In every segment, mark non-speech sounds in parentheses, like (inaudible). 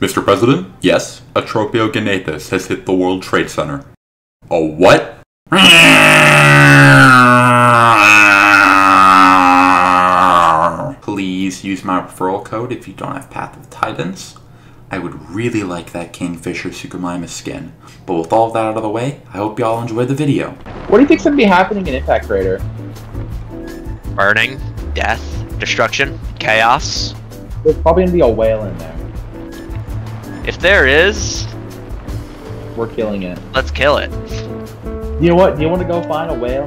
Mr. President, yes, a Tropeognathus has hit the World Trade Center. A what? Please use my referral code if you don't have Path of Titans. I would really like that Kingfisher Suchomimus skin. But with all that out of the way, I hope y'all enjoyed the video. What do you think's gonna be happening in Impact Crater? Burning, death, destruction, chaos. There's probably gonna be a whale in there. If there is, We're killing it. let's kill it. You know what? Do you want to go find a whale?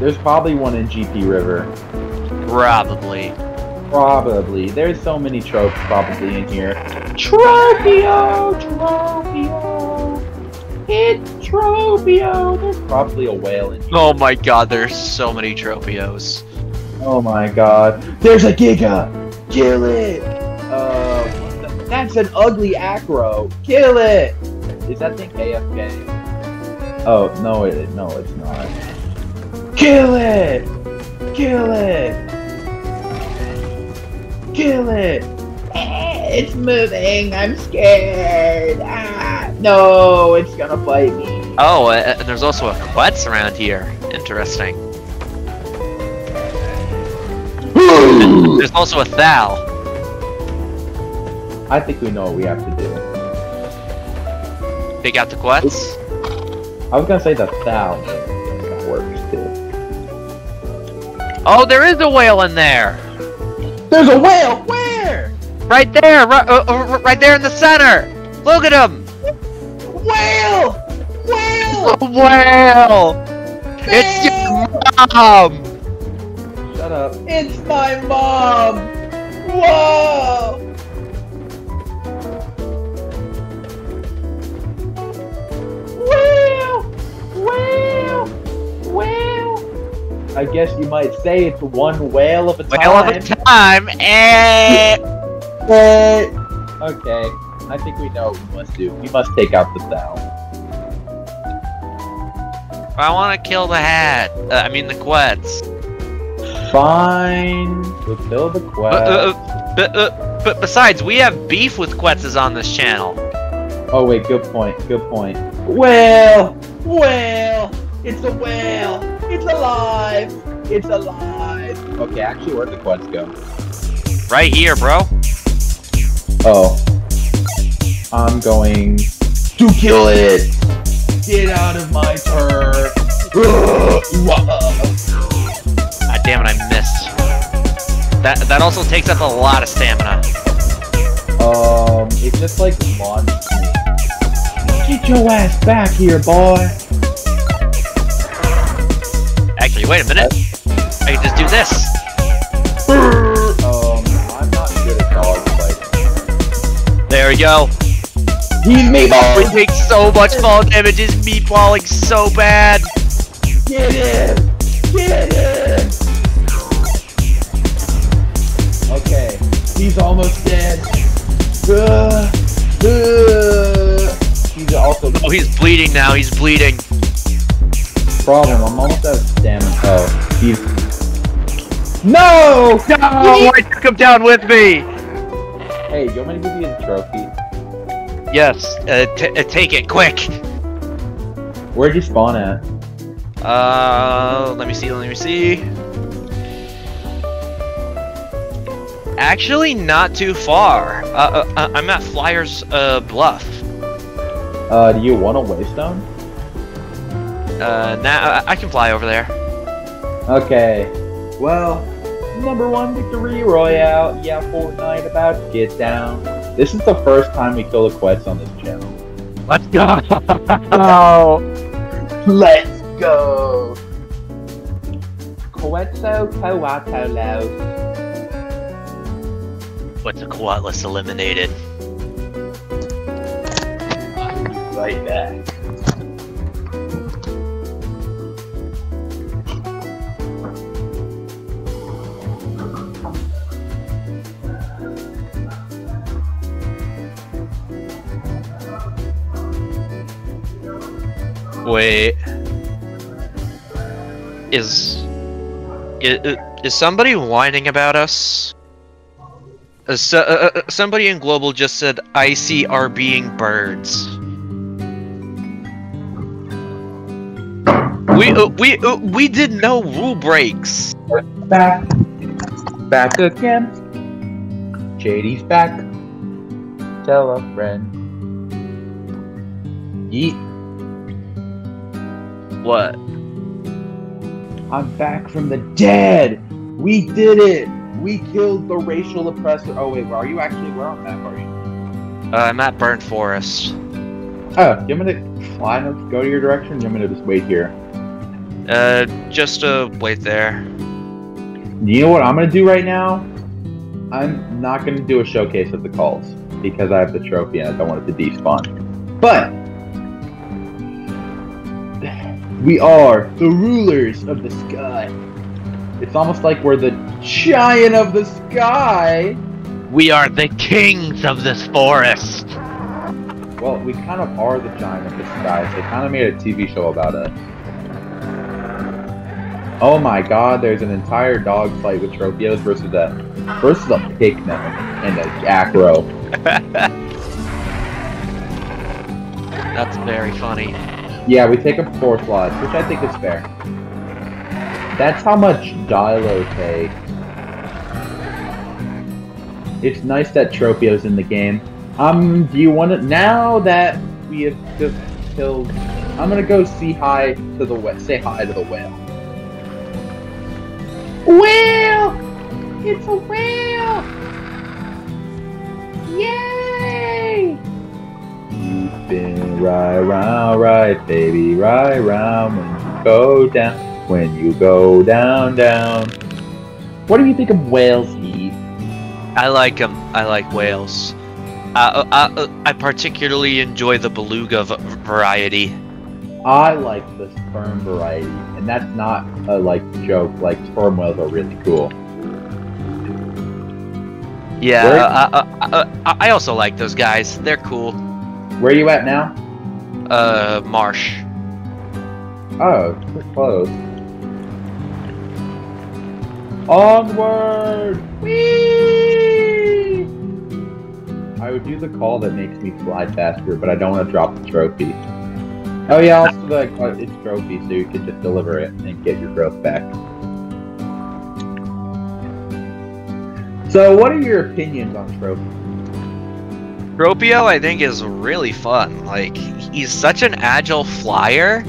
There's probably one in GP River. Probably. Probably. There's so many tropes probably in here. Tropio! Tropio! It's Tropio! There's probably a whale in here. Oh my god, there's so many Tropios. Oh my god. There's a Giga! Kill it! Uh, what the- that's an ugly acro. Kill it! Is that thing AFK? Oh, no, it, no, it's not. Kill it! Kill it! Kill it! Eh, It's moving. I'm scared. Ah, no, it's gonna fight me. Oh, uh, and there's also a Quetz around here. Interesting. There's also a Thal. I think we know what we have to do. Take out the Quetz. I was gonna say the Thal. That works too. Oh, there is a whale in there! There's a whale! Where? Right there! Right, uh, uh, right there in the center! Look at him! Whale! Whale! A whale! It's your mom! Shut up. It's my mom! Whoa! Whale! Whale! I guess you might say it's one whale of a time. Whale of a time! Eh! But- Okay, I think we know what we must do. We must take out the Thal. I want to kill the hat. Uh, I mean the Quetz. Fine. We'll kill the But, Quetz. uh, but, uh, but besides, we have beef with Quetzes on this channel. Oh wait, good point. Good point. Whale! Whale! It's a whale! It's alive! It's alive! Okay, actually, where'd the quads go? Right here, bro. Oh. I'm going to kill it! Get out of my turf! God damn it, I missed. That that also takes up a lot of stamina. um, it just like launched me. Get your ass back here, boy! Wait a minute. I can just do this. Um, I'm not good at dog fighting. There we go. He's me, We take so much fall damage. His meatballing so bad. Get him! Get him! Okay, he's almost dead. Uh, uh, he's also Oh, he's bleeding now. He's bleeding. Problem. I'm almost out of stamina. Oh, he's. No! No, I took him down with me. Hey, do you want me to give you the trophy? Yes. Uh, t- uh, take it quick. Where'd you spawn at? Uh, let me see. Let me see. Actually, not too far. Uh, uh, uh, I'm at Flyers uh, Bluff. Uh, do you want a waystone? Uh, now I can fly over there. Okay. Well, number one victory royale. Yeah, Fortnite about to get down. This is the first time we kill a Quetz on this channel. Let's go. (laughs) Let's go! Quetzalcoatlus. What's a Quatless eliminated? Right back. Wait. Is, is is somebody whining about us? Uh, so, uh, somebody in global just said icy are being birds. We uh, we uh, we did no rule breaks. Back. Back again. JD's back. Tell a friend. Yeet. What? I'm back from the dead. We did it. We killed the racial oppressor. Oh wait, where are you actually? Where on map are you? Uh, I'm at Burnt Forest. Oh, you want me to fly and go to your direction? You want me to just wait here? Uh, just uh, wait there. You know what I'm gonna do right now? I'm not gonna do a showcase of the calls because I have the trophy and I don't want it to despawn. But we are the rulers of the sky. It's almost like we're the giant of the sky. We are the kings of this forest. Well, we kind of are the giant of the sky. They kind of made a TV show about us. Oh my god, there's an entire dog fight with Tropios versus a versus a Pigno and a Acro. (laughs) That's very funny. Yeah, we take up four slots, which I think is fair. That's how much Dilo takes. It's nice that Tropio's in the game. Um, do you want to now that we have just killed? I'm gonna go see hi to the whale. Say hi to the whale. Whale! It's a whale! Yay! You've been right round, right, baby, right round when you go down, when you go down, down. What do you think of whales, Eve? I like them. I like whales. Uh, uh, uh, I particularly enjoy the beluga v- variety. I like the sperm variety, and that's not a like joke. Like sperm whales are really cool. Yeah, uh, uh, uh, uh, I also like those guys. They're cool. Where are you at now? Uh, marsh. Oh, close. Onward! Whee! I would do the call that makes me fly faster, but I don't want to drop the trophy. Oh yeah, also the uh, it's trophy, so you can just deliver it and get your growth back. So, what are your opinions on Tropio? Tropio, I think, is really fun. Like, he's such an agile flyer,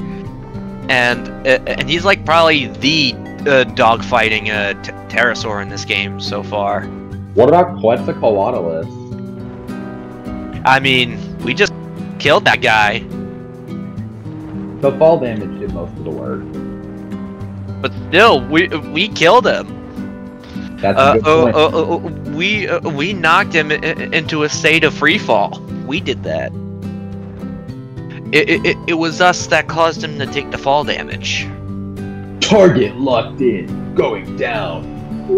and uh, and he's like probably the uh, dogfighting uh, t- pterosaur in this game so far. What about Quetzalcoatlus? I mean, we just killed that guy, The fall damage did most of the work. but still, we we killed him. That's a Uh, good point. uh, uh, we uh, we knocked him into a state of free fall. We did that. It, it, it- was us that caused him to take the fall damage. Target locked in, going down. Uh,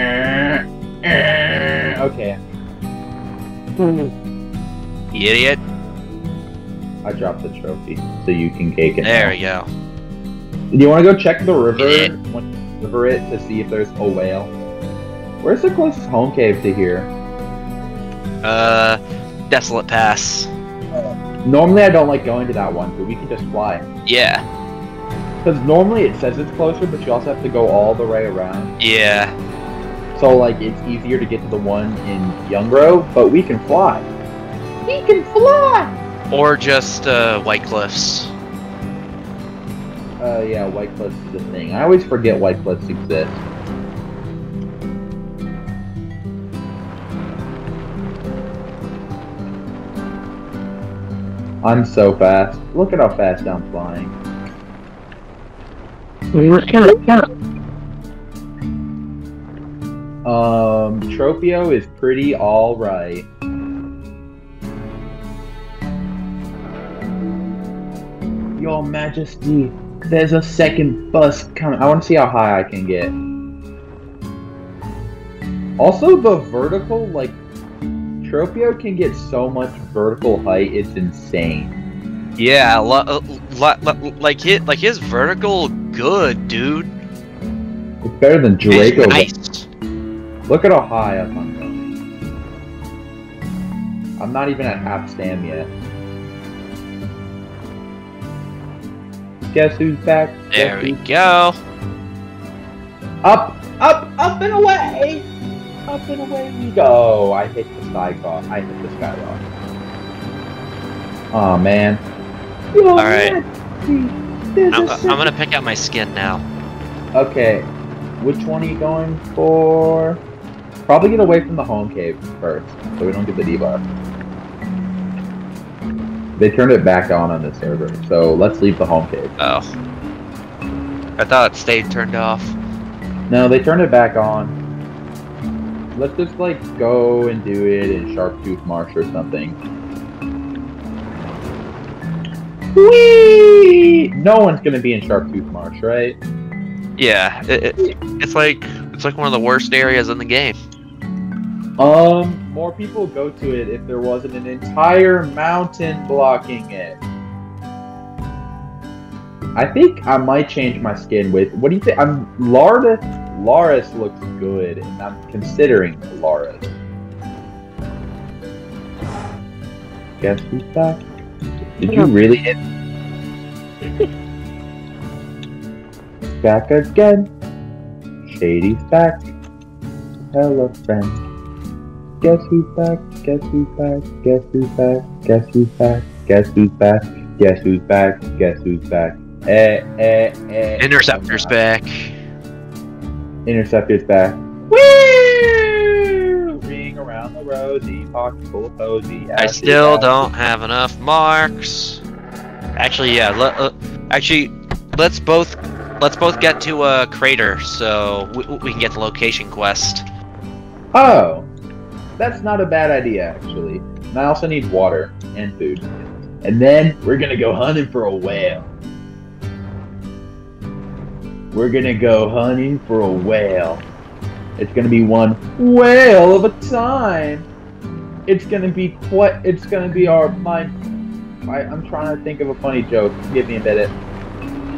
uh. Okay, idiot. I dropped the trophy, so you can cake it. There now. we go. Do you want to go check the river? Yeah. To River it to see if there's a whale. Where's the closest home cave to here? Uh, Desolate Pass. Normally, I don't like going to that one, but we can just fly. Yeah, Because normally it says it's closer, but you also have to go all the way around. yeah. So like it's easier to get to the one in Young Grove, but we can fly. We can fly. Or just uh, White Cliffs. Uh, yeah, White Cliffs is a thing. I always forget White Cliffs exist. I'm so fast. Look at how fast I'm flying. Um, Tropio is pretty alright. Your Majesty, there's a second bus coming. I want to see how high I can get. Also, the vertical, like, Tropio can get so much vertical height, it's insane. Yeah, uh, like his like his vertical good, dude. It's better than Draco. nice. Look at how high up I'm going. I'm not even at half stam yet. Guess who's back? There Guess we go. Up, up, up and away! Up and away we go! I hit the skyrock. I hit the skyrock. Oh man. Alright. I'm, I'm gonna pick out my skin now. Okay, which one are you going for? Probably get away from the home cave first, so we don't get the debuff. They turned it back on on the server, so let's leave the home cave. Oh. I thought it stayed turned off. No, they turned it back on. Let's just like go and do it in Sharptooth Marsh or something. Whee! No one's gonna be in Sharptooth Marsh, right? Yeah, it, it, it's like it's like one of the worst areas in the game. Um, more people go to it if there wasn't an entire mountain blocking it. I think I might change my skin with. What do you think? I'm Larda. Laris looks good, and I'm considering Laris. Guess who's back? Did you really hit? (laughs) back again. Shady's back. Hello, friend. Guess who's back? Guess who's back? Guess who's back? Guess who's back? Guess who's back? Guess who's back? Guess who's back? Eh, eh, eh. Interceptor's back. Interceptor's back. Woo! Ring around the rosy, pocket full of posy. I still don't have enough marks. Actually, yeah. Let, uh, actually, let's both let's both get to a crater so we, we can get the location quest. Oh, that's not a bad idea, actually. And I also need water and food. And then we're gonna go hunting for a whale. We're gonna go hunting for a whale. It's gonna be one whale of a time. It's gonna be quite. It's gonna be our my. I, I'm trying to think of a funny joke. Give me a minute.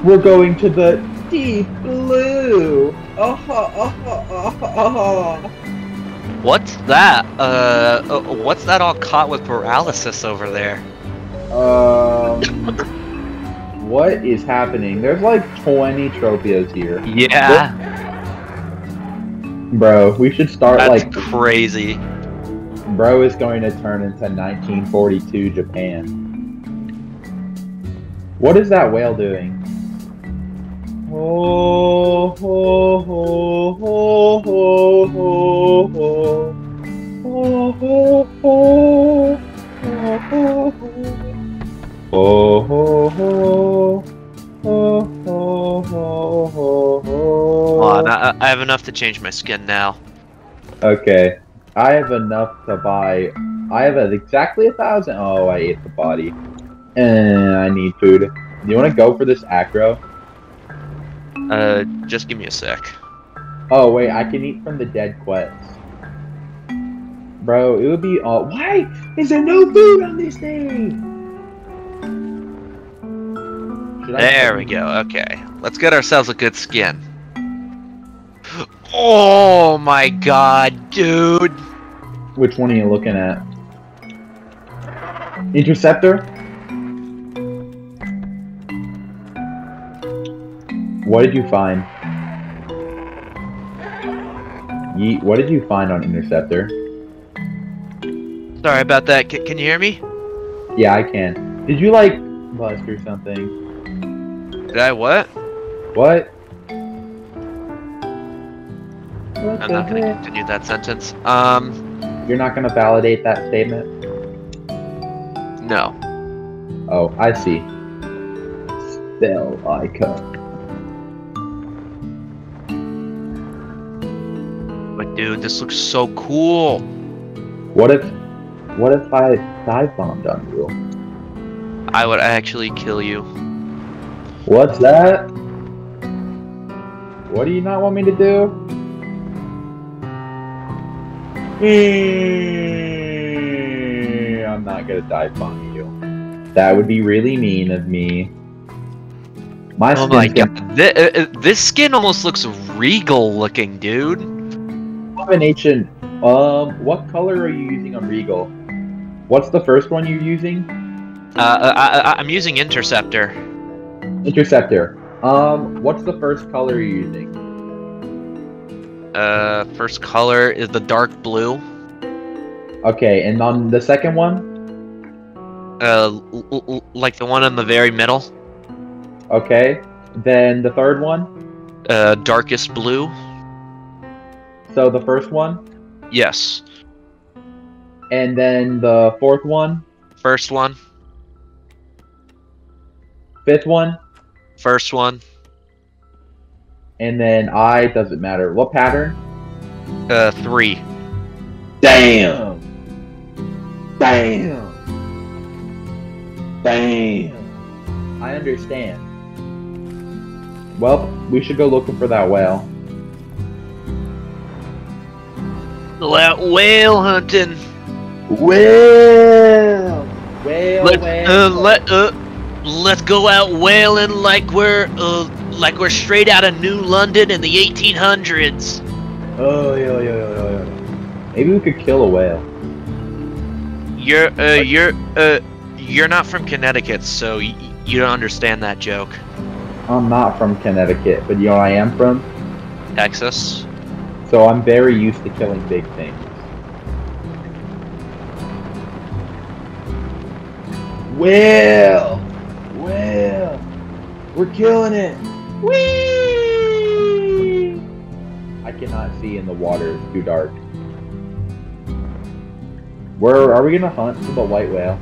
We're going to the deep blue. Oh, oh, oh, oh, ha. What's that? Uh, uh, what's that all caught with paralysis over there? Um, what is happening? There's like 20 tropios here. Yeah, Bro, we should start that's like. crazy. Bro is going to turn into 1942 Japan. What is that whale doing? Ho, ho, ho, ho, ho, ho, ho. Ho, ho, ho. Ho, ho, ho. Ho, on, I, I have enough to change my skin now. Okay, I have enough to buy. I have exactly a thousand. Oh, I ate the body, and I need food. Do you want to go for this acro? Uh, just give me a sec. Oh wait, I can eat from the dead Quetz. Bro, it would be all. Why is there no food on this thing? There we go. Okay, let's get ourselves a good skin. Oh my god, dude! Which one are you looking at? Interceptor? What did you find? Ye what did you find on Interceptor? Sorry about that. C- can you hear me? Yeah, I can. Did you like bust or something? Did I what? What? I'm not gonna continue that sentence. Um, You're not gonna validate that statement? no. Oh, I see. Spell icon. Dude, this looks so cool. What if what if I dive bombed on you? I would actually kill you. What's that? What do you not want me to do? Eh, I'm not gonna dive bomb you. That would be really mean of me. My Oh my god, Th- uh, uh, this skin almost looks regal looking, dude. Combination. Um, what color are you using on Regal? What's the first one you're using? Uh, uh, I, I, I'm using Interceptor. Interceptor. Um, what's the first color you're using? Uh, first color is the dark blue. Okay, and on the second one? Uh, like the one in the very middle. Okay. Then the third one? Uh, darkest blue. So the first one? Yes. And then the fourth one? First one. Fifth one? First one. And then I doesn't matter. What pattern? Uh, three. Damn. Damn. Damn. I understand. Well, we should go looking for that whale. Let whale hunting. Whale. Whale. Let whale. uh, let uh, let's go out whaling like we're uh like we're straight out of New London in the 1800s. Oh, yeah, yeah, yeah, yeah, yeah. Maybe we could kill a whale. You're uh you're uh you're not from Connecticut, so y- you don't understand that joke. I'm not from Connecticut, but you know where I am from? Texas. So I'm very used to killing big things. Whale! Whale! We're killing it! Whee! I cannot see in the water, it's too dark. Where are we gonna hunt for the white whale?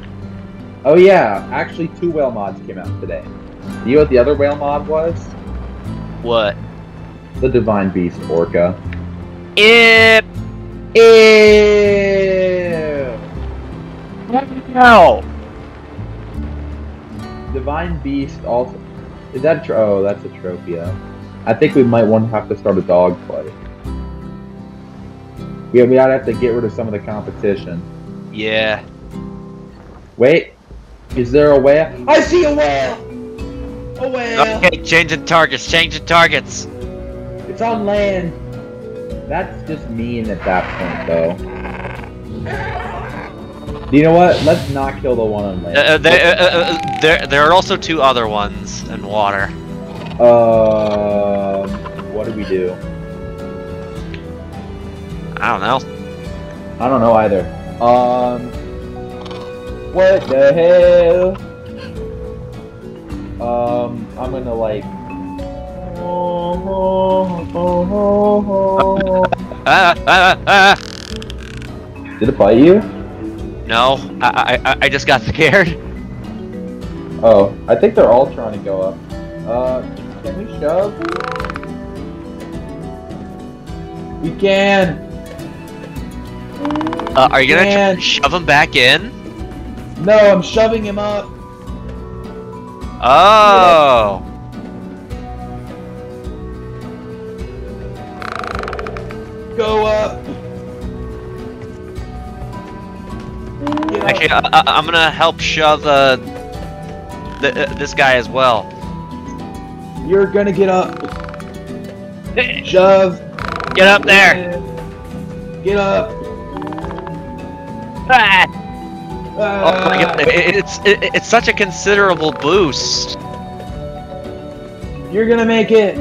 Oh yeah, actually two whale mods came out today. You know what the other whale mod was? What? The Divine Beast Orca. It. Ew! No. Divine Beast also. Is that a tro- oh, that's a Tropio. I think we might want to have to start a dog fight. Yeah, we gotta have to get rid of some of the competition. Yeah. Wait, is there a whale? I see a whale! A whale! Okay, changing targets. Changing targets. It's on land. That's just mean at that point, though. You know what? Let's not kill the one on land. Uh, uh, there, uh, uh, uh, there, there are also two other ones in water. Um, what do we do? I don't know. I don't know either. Um, what the hell? Um, I'm gonna like. Ah, ah, ah. Did it bite you? No, I, I, I just got scared. Oh, I think they're all trying to go up. Uh, can we shove? We can. Uh, are you gonna shove him back in? No, I'm shoving him up. Oh. Go up. Actually, I, I'm gonna help shove uh, th- uh, this guy as well. You're gonna get up. Shove. Get up there! Get up. Ah! Ah. Oh my god, it- it's it, it's such a considerable boost. You're gonna make it.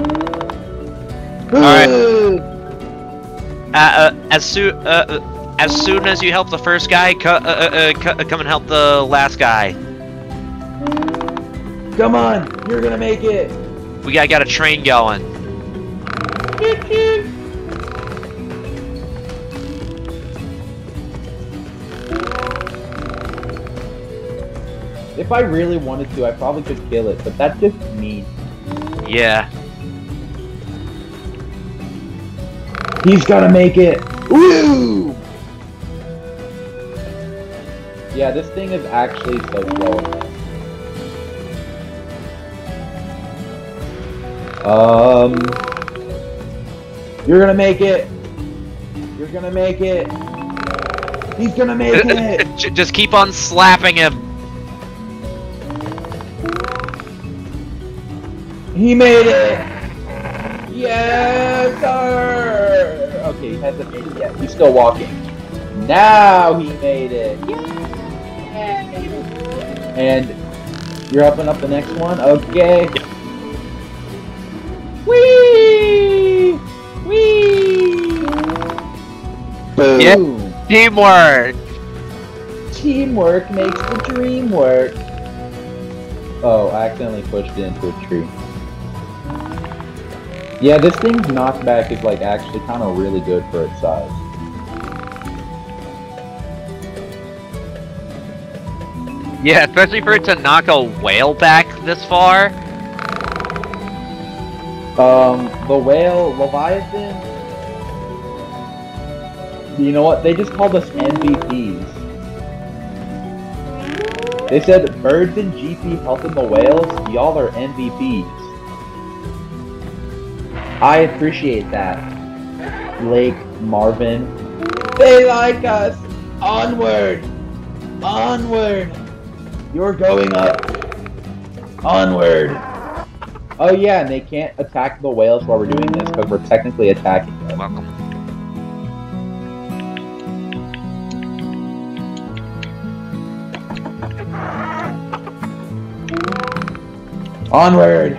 Alright. Uh, uh, as soon uh, uh, as soon as you help the first guy, co- uh, uh, uh, co- come and help the last guy. Come on. You're gonna make it. We got got a train going. If I really wanted to, I probably could kill it, but that's just mean. Yeah. He's gonna make it. Woo! Yeah, this thing is actually so slow. Um, you're gonna make it. You're gonna make it. He's gonna make it. (laughs) Just keep on slapping him. He made it. Yes, sir. Okay, he hasn't made it yet. He's still walking. Now he made it. And you're opening up the next one. Okay. Whee! Whee! Boom! Yeah. Teamwork. Teamwork makes the dream work. Oh, I accidentally pushed it into a tree. Yeah, this thing's knockback is like actually kind of really good for its size. Yeah, especially for it to knock a whale back this far. Um, the whale, Leviathan. You know what? They just called us MVPs. They said birds and GP helping the whales. Y'all are MVPs. I appreciate that. Blake, Marvin. They like us. Onward. Onward. You're going up. Onward. Oh yeah, and they can't attack the whales while we're doing this because we're technically attacking them. Welcome. Onward!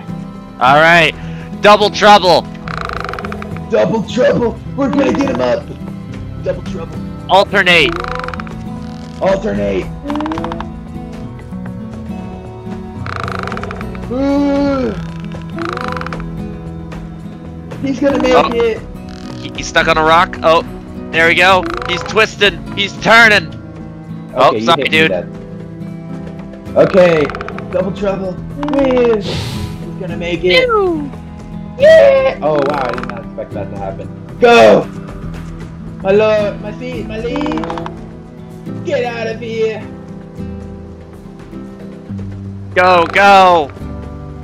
All right, double trouble. Double trouble! We're gonna get him up! Double trouble. Alternate. Alternate! (sighs) He's gonna make Oh. it! He- He's stuck on a rock. Oh, there we go. He's twisting. He's turning. Oh, sorry, dude. Okay, double trouble. He's gonna make it. Yeah! Oh wow, I did not expect that to happen. Go! My lord, my feet, my liege! Get out of here! Go, go.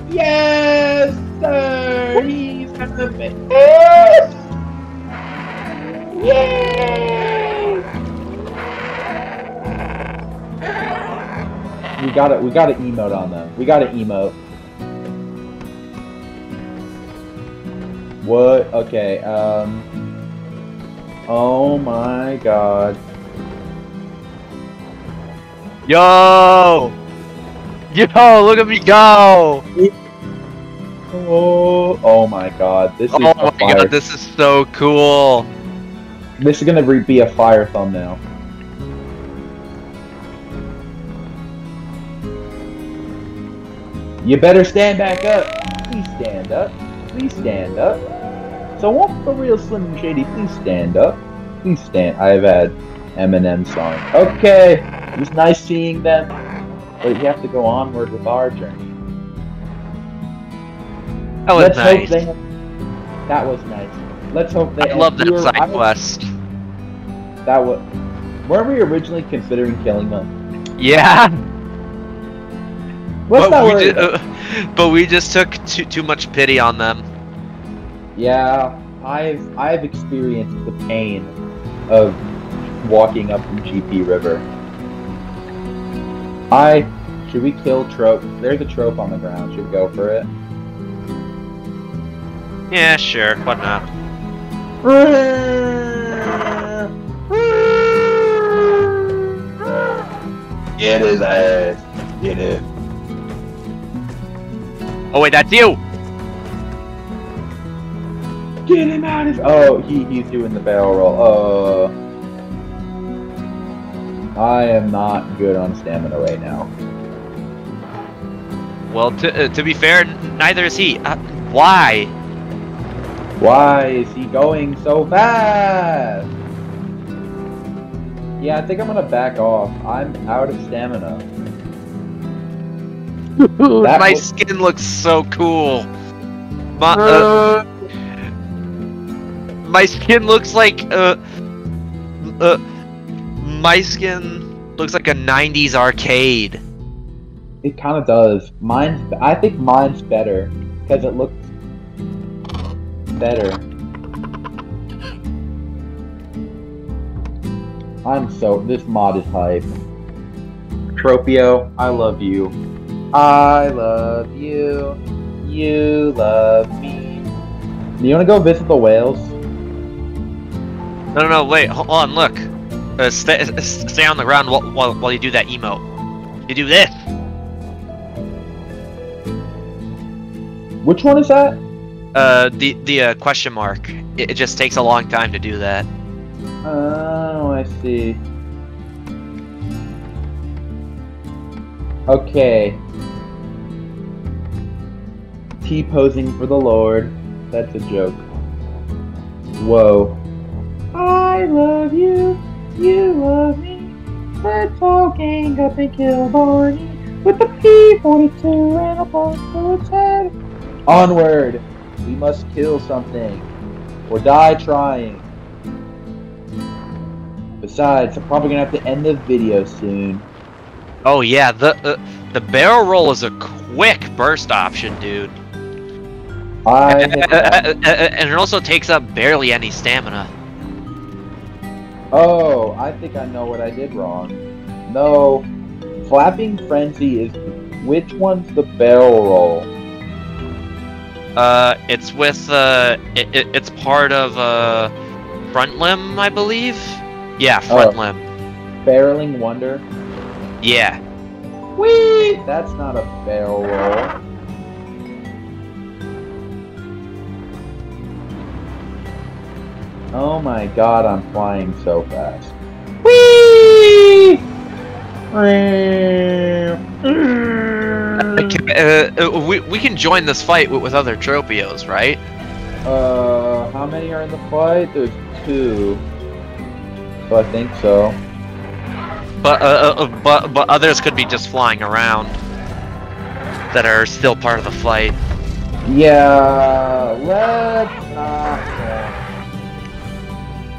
Yes, sir! He's make! Yay! We got it. We got to emote on them. We got to emote. What? Okay. Um. Oh my God. Yo. Yo, look at me go. Oh. Oh my God. This is Oh my fire. god, this is so cool. This is gonna be a fire thumbnail. You better stand back up. Please stand up. Please stand up. So won't the real Slim and Shady please stand up? Please stand. I've had Eminem song. Okay. It was nice seeing them. But you have to go onward with our journey. That was Let's hope nice. they That was nice. Let's hope they I love that we were- I side quest. That was. Weren't we originally considering killing them? Yeah, Let's but not we, worry. ju- uh, but we just took too too much pity on them. yeah, I've I've experienced the pain of walking up from GP River. I should we kill trope? There's a trope on the ground. Should we go for it? Yeah, sure, why not? Get his ass. Get it. Oh wait, that's you. Get him out of. Oh, he he's doing the barrel roll. Uh. I am not good on stamina right now. Well, to uh, to be fair, neither is he. Uh, why? Why is he going so fast? Yeah, I think I'm gonna back off. I'm out of stamina. (laughs) That My was- skin looks so cool. My uh, my skin looks like uh uh my skin looks like a 90s arcade. It kind of does. Mine's. I think mine's better because it looks better. I'm so. This mod is hype. Tropio, I love you. I love you. You love me. Do you want to go visit the whales? No, no, no, wait, hold on, look. Uh, stay, stay on the ground while, while, while you do that emote. You do this. Which one is that? Uh, the the uh, question mark. It, it just takes a long time to do that. Oh, I see. Okay. Posing for the Lord. That's a joke. Whoa. I love you, you love me. Let's all gang up and kill Barney with the P-42 and a bomb to head. Onward! We must kill something, or die trying. Besides, I'm probably gonna have to end the video soon. Oh yeah, the uh, the barrel roll is a quick burst option, dude. I Uh, uh, uh, uh, and it also takes up barely any stamina. oh, I think I know what I did wrong. No, flapping frenzy is which one's the barrel roll? Uh, it's with uh, it, it, it's part of uh, front limb, I believe. Yeah, front Oh. limb. Barreling wonder. Yeah. Whee! That's not a barrel roll. Oh my god, I'm flying so fast. Whee! Uh, uh, we, we can join this fight with, with other Tropios, right? Uh, how many are in the fight? There's two. So I think so. But uh, uh, uh, but but others could be just flying around that are still part of the fight. Yeah, let's not.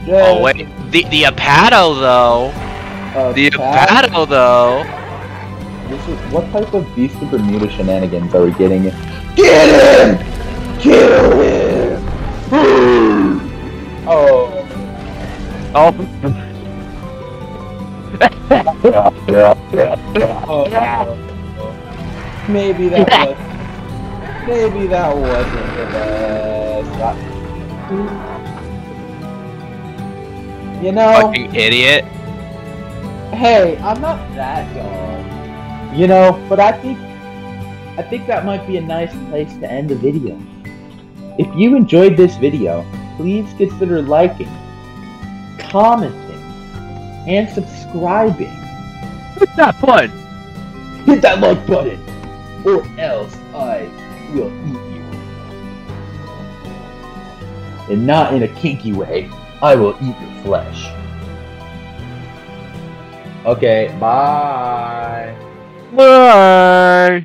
Oh wait, the the Apato though. uh, The Pat- Apato though. This is what type of Beast of Bermuda shenanigans are we getting? Get him! Kill him! (laughs) oh. Oh. oh. (laughs) Maybe that was. Maybe that wasn't the best. You know. Fucking idiot. Hey, I'm not that dumb. You know, but I think I think that might be a nice place to end the video. If you enjoyed this video, please consider liking, commenting, and subscribing. It's not fun. Hit that like button, or else I will eat you. And not in a kinky way. I will eat your flesh. Okay, bye. Bye.